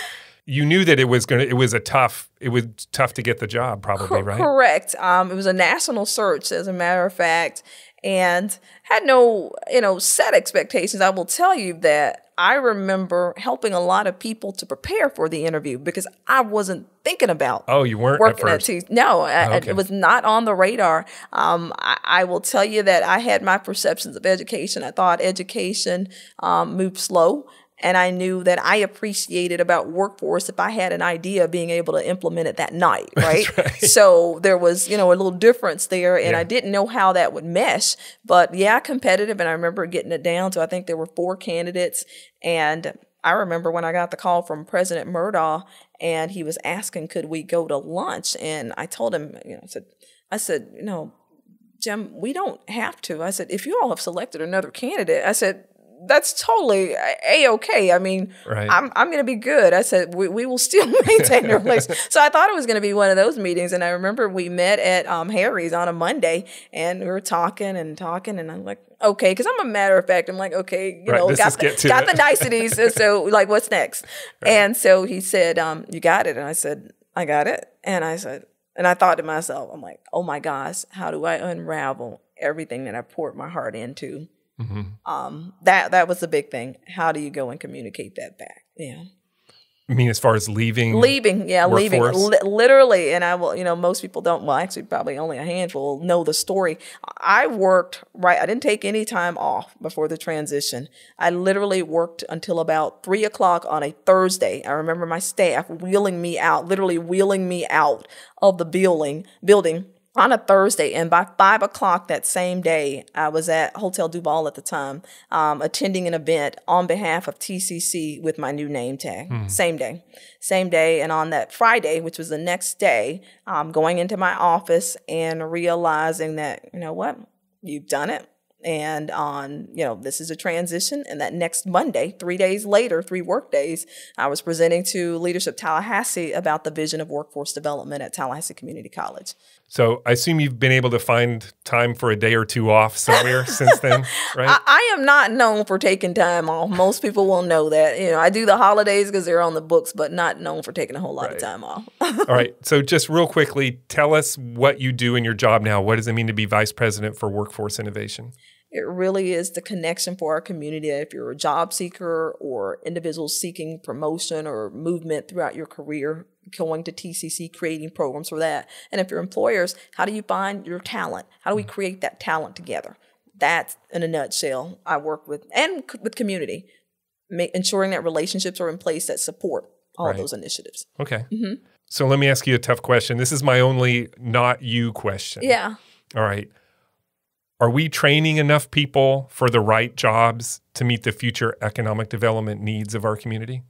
you knew that it was going to. It was a tough. It was tough to get the job, probably, right? Correct. Um, it was a national search, as a matter of fact, and had no, you know, set expectations. I will tell you that I remember helping a lot of people to prepare for the interview because I wasn't thinking about Oh, you weren't working at at. T. No, I- Oh, okay. it was not on the radar. Um, I, I will tell you that I had my perceptions of education. I thought education um, moved slow. And I knew that I appreciated about workforce if I had an idea of being able to implement it that night, (laughs) right? So there was, you know, a little difference there, and Yeah. I didn't know how that would mesh. But yeah, competitive, and I remember getting it down to I think there were four candidates, and I remember when I got the call from President Murdaugh, and he was asking, could we go to lunch? And I told him, you know, I said, I said, you know, Jim, we don't have to. I said, if you all have selected another candidate, I said, that's totally a okay. I mean, Right. I'm I'm going to be good. I said we, we will still (laughs) maintain the relationship. (laughs) So I thought it was going to be one of those meetings, and I remember we met at um, Harry's on a Monday, and we were talking and talking, and I'm like, okay, because I'm a matter of fact. I'm like, okay, you Right, know, got the, got it. the niceties. and so (laughs) like, what's next? And so he said, um, you got it, and I said, I got it, and I said, and I thought to myself, I'm like, oh my gosh, how do I unravel everything that I poured my heart into? Um, that that was the big thing. How do you go and communicate that back? Yeah, I mean, as far as leaving, leaving, yeah, leaving, Workforce? Li- literally. And I will, you know, most people don't. Well, actually, probably only a handful know the story. I worked right. I didn't take any time off before the transition. I literally worked until about three o'clock on a Thursday. I remember my staff wheeling me out, literally wheeling me out of the building building on a Thursday, and by five o'clock that same day, I was at Hotel Duval at the time, um, attending an event on behalf of TCC with my new name tag. Same day, same day, and on that Friday, which was the next day, um, going into my office and realizing that you know what, you've done it. And on, you know, this is a transition. And that next Monday, three days later, three work days, I was presenting to Leadership Tallahassee about the vision of workforce development at Tallahassee Community College. So I assume you've been able to find time for a day or two off somewhere (laughs) since then, right? I, I am not known for taking time off. Most people will know that. You know, I do the holidays because they're on the books, but not known for taking a whole lot Right. of time off. (laughs) All right. So just real quickly, tell us what you do in your job now. What does it mean to be vice president for workforce innovation? it really is the connection for our community. If you're a job seeker or individual seeking promotion or movement throughout your career, going to TCC, creating programs for that. And if you're employers, how do you find your talent? How do we create that talent together? That's in a nutshell. I work with and c- with community, ma- ensuring that relationships are in place that support all Right. those initiatives. Okay. Mm-hmm. So let me ask you a tough question. This is my only not you question. Yeah. All right. Are we training enough people for the right jobs to meet the future economic development needs of our community?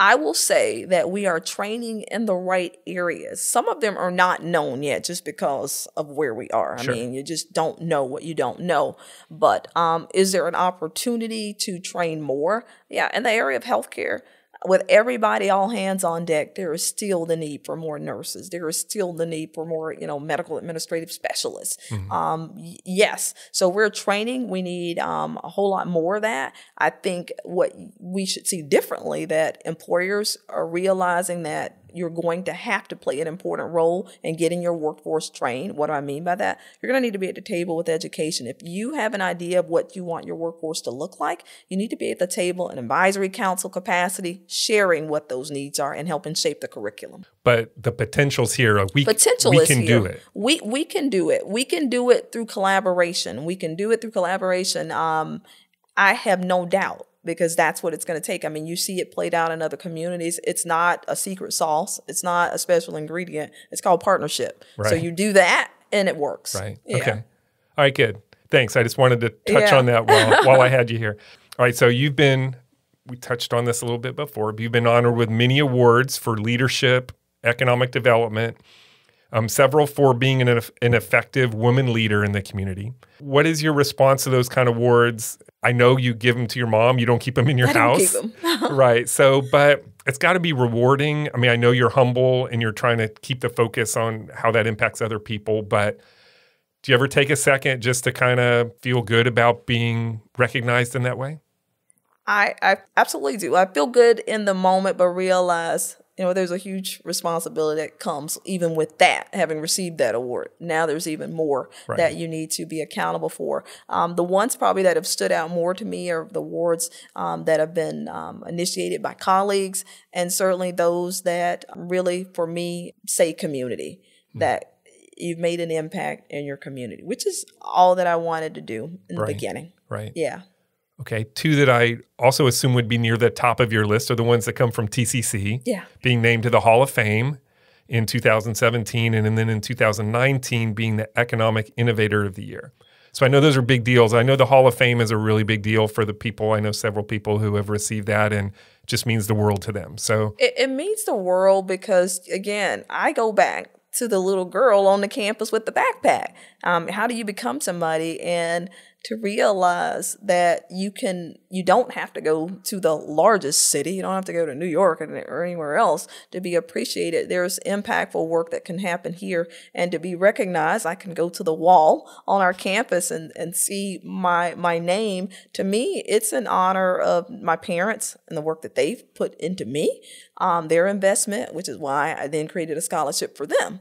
I will say that we are training in the right areas. Some of them are not known yet just because of where we are. I Sure. mean, you just don't know what you don't know. But um, is there an opportunity to train more? Yeah, in the area of healthcare, with everybody all hands on deck, there is still the need for more nurses. There is still the need for more, you know, medical administrative specialists. Um, y- yes, so we're training. We need um, a whole lot more of that. I think what we should see differently that employers are realizing that you're going to have to play an important role in getting your workforce trained. What do I mean by that? You're going to need to be at the table with education. If you have an idea of what you want your workforce to look like, you need to be at the table in advisory council capacity, sharing what those needs are and helping shape the curriculum. But the potential's here. Like we, Potential we is can here. do it. We we can do it. We can do it through collaboration. We can do it through collaboration. Um, I have no doubt because that's what it's going to take. I mean, you see it played out in other communities. It's not a secret sauce. It's not a special ingredient. It's called partnership. So you do that and it works. Right. Yeah. Okay. All right, good. Thanks. I just wanted to touch Yeah. on that while, (laughs) while I had you here. All right. So you've been, we touched on this a little bit before, but you've been honored with many awards for leadership, economic development, um, several for being an, an effective woman leader in the community. What is your response to those kind of awards? I know you give them to your mom, you don't keep them in your I house. (laughs) right. So, but it's got to be rewarding. I mean, I know you're humble and you're trying to keep the focus on how that impacts other people, but do you ever take a second just to kind of feel good about being recognized in that way? I, I absolutely do. I feel good in the moment, but realize, you know, there's a huge responsibility that comes even with that, having received that award. Now there's even more Right. that you need to be accountable for. Um, the ones probably that have stood out more to me are the awards um, that have been um, initiated by colleagues, and certainly those that really, for me, say community, that you've made an impact in your community, which is all that I wanted to do in Right. the beginning. Right. Yeah. Okay. Two that I also assume would be near the top of your list are the ones that come from TCC. Yeah. Being named to the Hall of Fame in 2017 and then in 2019 being the Economic Innovator of the Year. So I know those are big deals. I know the Hall of Fame is a really big deal for the people. I know several people who have received that and just means the world to them. So It, it means the world because, again, I go back to the little girl on the campus with the backpack. Um, how do you become somebody? And to realize that you can, you don't have to go to the largest city. You don't have to go to New York or anywhere else to be appreciated. There's impactful work that can happen here, and to be recognized. I can go to the wall on our campus and and see my my name. To me, it's an honor of my parents and the work that they've put into me, um, their investment, which is why I then created a scholarship for them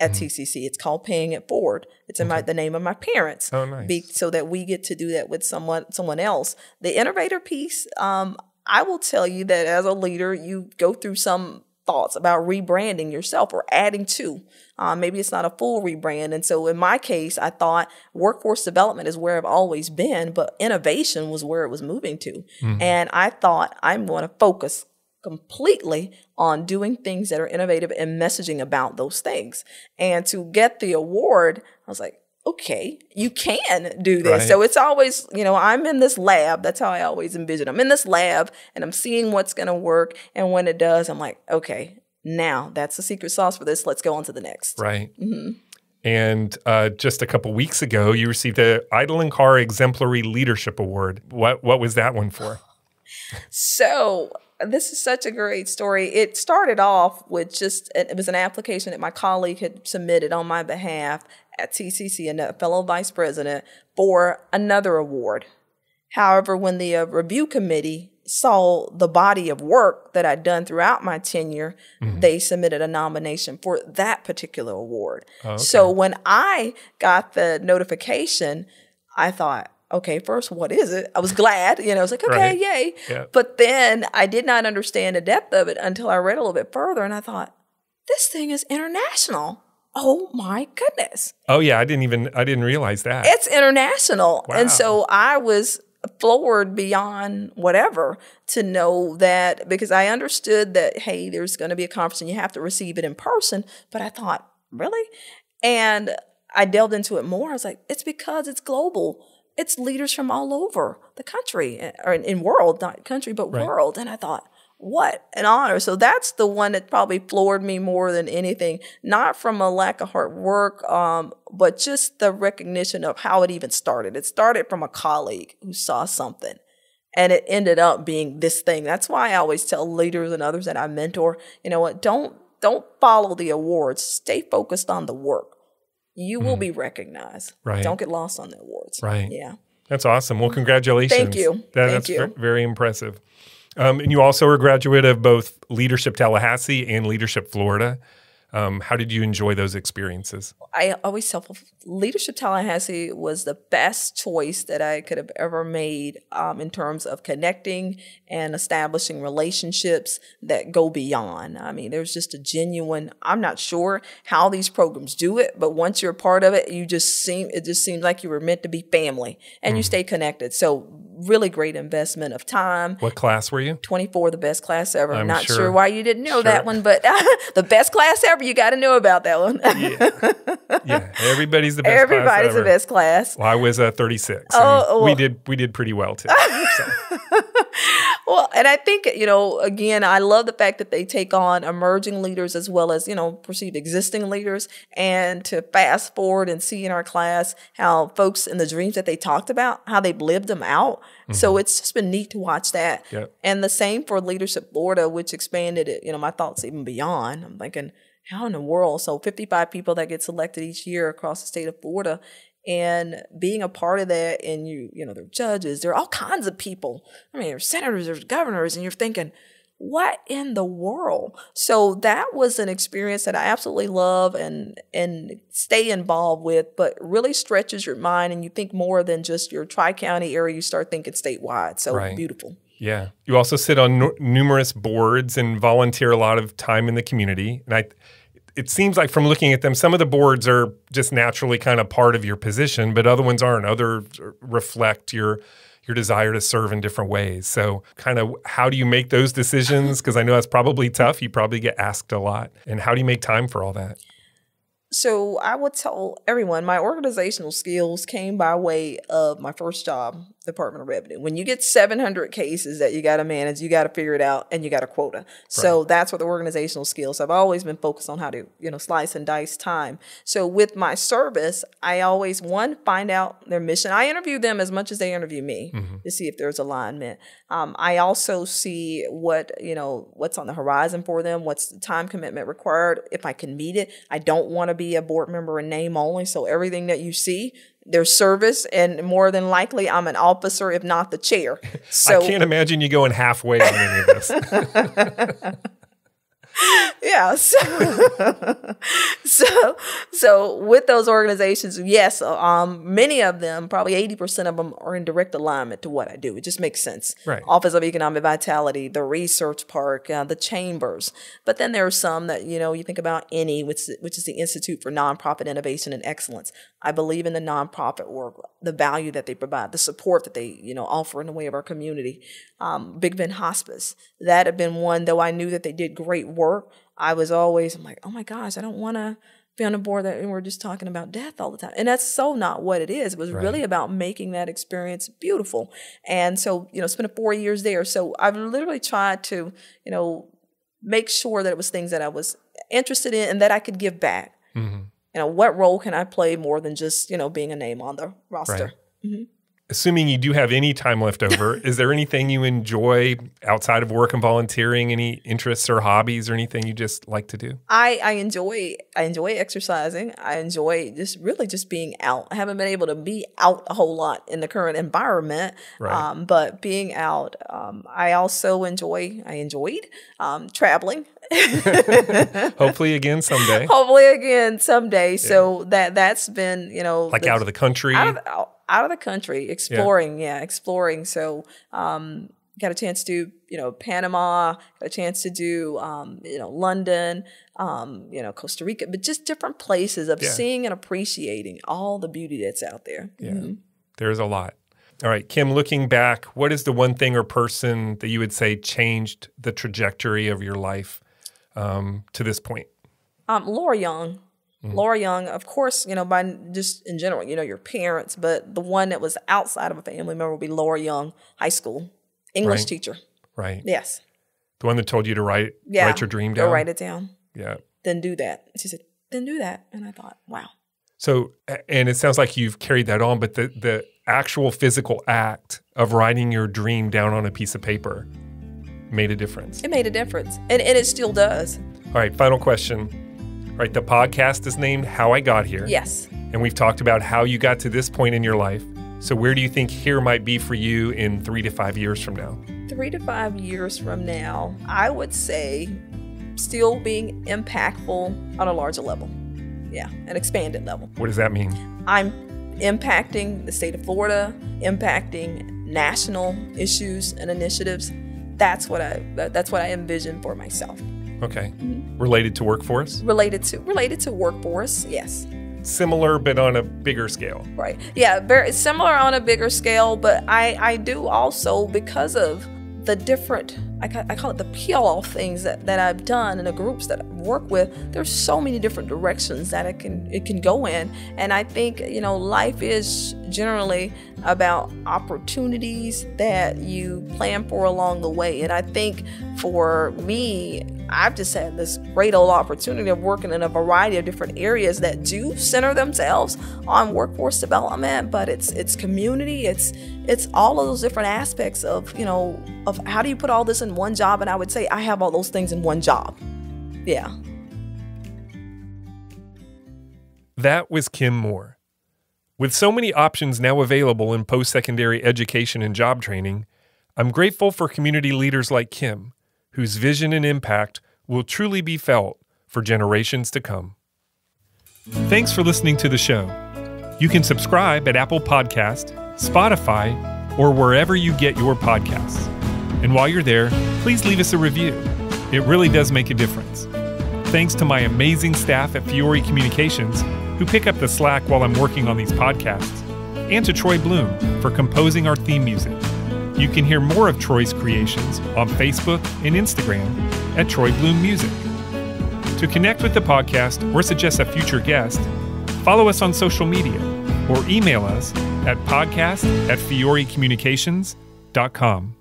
at TCC. It's called Paying It Forward. It's in my, the name of my parents. Oh, nice. Be, so that we get to do that with someone someone else. The innovator piece, um, I will tell you that as a leader, you go through some thoughts about rebranding yourself or adding to. Um, maybe it's not a full rebrand. And so in my case, I thought workforce development is where I've always been, but innovation was where it was moving to. And I thought I'm going to focus completely on doing things that are innovative and messaging about those things. And to get the award, I was like, okay, you can do this. Right. So it's always, you know, I'm in this lab. That's how I always envision. I'm in this lab and I'm seeing what's going to work. And when it does, I'm like, okay, now that's the secret sauce for this. Let's go on to the next. Right. And uh, just a couple weeks ago, you received the Idahlynn Karre Exemplary Leadership Award. What what was that one for? (laughs) So this is such a great story. It started off with just it was an application that my colleague had submitted on my behalf at TCC, and a fellow vice president, for another award. However, when the uh, review committee saw the body of work that I'd done throughout my tenure, they submitted a nomination for that particular award. So when I got the notification, I thought, okay, first, what is it? I was glad, you know, I was like, okay, Right. yay. Yeah. But then I did not understand the depth of it until I read a little bit further and I thought, this thing is international. Oh my goodness. Oh yeah, I didn't even I didn't realize that. It's international. Wow. And so I was floored beyond whatever to know that because I understood that, hey, there's going to be a conference and you have to receive it in person. But I thought, really? And I delved into it more. I was like, it's because it's global. It's leaders from all over the country eh, or in, in world, not country, but Right. world. And I thought, what an honor. So that's the one that probably floored me more than anything, not from a lack of hard work, um, but just the recognition of how it even started. It started from a colleague who saw something and it ended up being this thing. That's why I always tell leaders and others that I mentor, you know what, don't don't follow the awards. Stay focused on the work. You will mm. be recognized. Right. Don't get lost on the awards. Right. Yeah. That's awesome. Well, congratulations. Thank you. That, Thank that's you. very impressive. Um, and you also are a graduate of both Leadership Tallahassee and Leadership Florida. Um, how did you enjoy those experiences? I always tell Leadership Tallahassee was the best choice that I could have ever made um, in terms of connecting and establishing relationships that go beyond. I mean, there's just a genuine, I'm not sure how these programs do it, but once you're a part of it, you just seem, it just seems like you were meant to be family and mm-hmm. you stay connected. So, really great investment of time. What class were you? 24, the best class ever. I'm not sure. sure why you didn't know sure. that one, but (laughs) the best class ever. You got to know about that one. yeah. yeah, everybody's the best. Class. Everybody's the best class. Well, I was a 36. Oh, well, we did we did pretty well too. So. (laughs) well, and I think you know, again, I love the fact that they take on emerging leaders as well as you know perceived existing leaders, and to fast forward and see in our class how folks in the dreams that they talked about, how they've lived them out. Mm-hmm. So it's just been neat to watch that. Yep. And the same for Leadership Florida, which expanded it. You know, my thoughts even beyond. I'm thinking how in the world? So 55 people that get selected each year across the state of Florida. And being a part of that, and you, you know, they're judges, there are all kinds of people. I mean, there's senators, there's governors, and you're thinking, what in the world? So that was an experience that I absolutely love and and stay involved with, but really stretches your mind and you think more than just your tri county area. You start thinking statewide. So right. beautiful. Yeah. You also sit on numerous boards and volunteer a lot of time in the community. And I it seems like from looking at them, some of the boards are just naturally kind of part of your position, but other ones aren't. Other reflect your your desire to serve in different ways. So, kind of how do you make those decisions? (laughs) Because I know that's probably tough. You probably get asked a lot. And how do you make time for all that? So I would tell everyone my organizational skills came by way of my first job, Department of Revenue. When you get 700 cases that you got to manage, you got to figure it out and you got a quota. Right. So that's what the organizational skills. I've always been focused on how to, you know, slice and dice time. So with my service, I always one find out their mission. I interview them as much as they interview me mm-hmm. to see if there's alignment. Um, I also see what, you know, what's on the horizon for them, what's the time commitment required, if I can meet it. I don't want to be a board member in name only. So everything that you see, there's service, and more than likely, I'm an officer, if not the chair. (laughs) So I can't imagine you going halfway on any of this. (laughs) (laughs) yeah. So, (laughs) so, so with those organizations, yes, um, many of them, probably 80% of them are in direct alignment to what I do. It just makes sense. Right. Office of Economic Vitality, the Research Park, uh, the chambers. But then there are some that, you know, you think about INNE, which, which is the Institute for Nonprofit Innovation and Excellence. I believe in the nonprofit work, the value that they provide, the support that they, you know, offer in the way of our community. Um, Big Bend Hospice, that had been one, though I knew that they did great work. I was always, I'm like, oh my gosh, I don't want to be on a board that and we're just talking about death all the time. And that's so not what it is. It was right. really about making that experience beautiful. And so, you know, spent four years there. So I've literally tried to, you know, make sure that it was things that I was interested in and that I could give back. Mm-hmm you know, what role can I play more than just, you know, being a name on the roster? Right. Mm-hmm. Assuming you do have any time left over, (laughs) is there anything you enjoy outside of work and volunteering? Any interests or hobbies or anything you just like to do? I, I enjoy I enjoy exercising. I enjoy just really just being out. I haven't been able to be out a whole lot in the current environment, right. um, but being out. Um, I also enjoy I enjoyed um, traveling. (laughs) Hopefully again someday. (laughs) Hopefully again someday. Yeah. So that that's been you know like the, out of the country. Out of, out of the country, exploring. Yeah, yeah exploring. So um, got a chance to do you know Panama, got a chance to do um, you know London, um, you know Costa Rica, but just different places of yeah. seeing and appreciating all the beauty that's out there. Yeah, mm-hmm. there's a lot. All right, Kim, looking back, what is the one thing or person that you would say changed the trajectory of your life um, to this point? Um, Laura Young. Mm-hmm. Laura Young, of course, you know, by just in general, you know, your parents, but the one that was outside of a family member would be Laura Young, high school English right. teacher. Right. Yes. The one that told you to write Yeah. write your dream down. Go write it down. Yeah. Then do that. She said, then do that. And I thought, wow. So, and it sounds like you've carried that on, but the the actual physical act of writing your dream down on a piece of paper made a difference. It made a difference. And, and it still does. All right, final question. Right, the podcast is named How I Got Here. Yes. And we've talked about how you got to this point in your life. So, where do you think here might be for you in three to five years from now? Three to five years from now, I would say still being impactful on a larger level. Yeah, an expanded level. What does that mean? I'm impacting the state of Florida, impacting national issues and initiatives. That's what I that's what I envision for myself. Okay. Mm-hmm. Related to workforce? Related to related to workforce, yes. Similar, but on a bigger scale. Right. Yeah, very similar on a bigger scale, but I I do also because of the different I, ca- I call it the peel off things that, that I've done and the groups that work with. There's so many different directions that it can it can go in, and I think you know life is generally about opportunities that you plan for along the way. And I think for me, I've just had this great old opportunity of working in a variety of different areas that do center themselves on workforce development, but it's it's community, it's it's all of those different aspects of, you know, of how do you put all this in one job? And I would say I have all those things in one job. Yeah. That was Kim Moore. With so many options now available in post secondary education and job training, I'm grateful for community leaders like Kim, whose vision and impact will truly be felt for generations to come. Thanks for listening to the show. You can subscribe at Apple Podcast, Spotify, or wherever you get your podcasts. And while you're there, please leave us a review. It really does make a difference. Thanks to my amazing staff at Fiore Communications, who pick up the slack while I'm working on these podcasts, and to Troy Bloom for composing our theme music. You can hear more of Troy's creations on Facebook and Instagram at Troy Bloom Music. To connect with the podcast or suggest a future guest, follow us on social media or email us at podcast at fiorecommunications.com.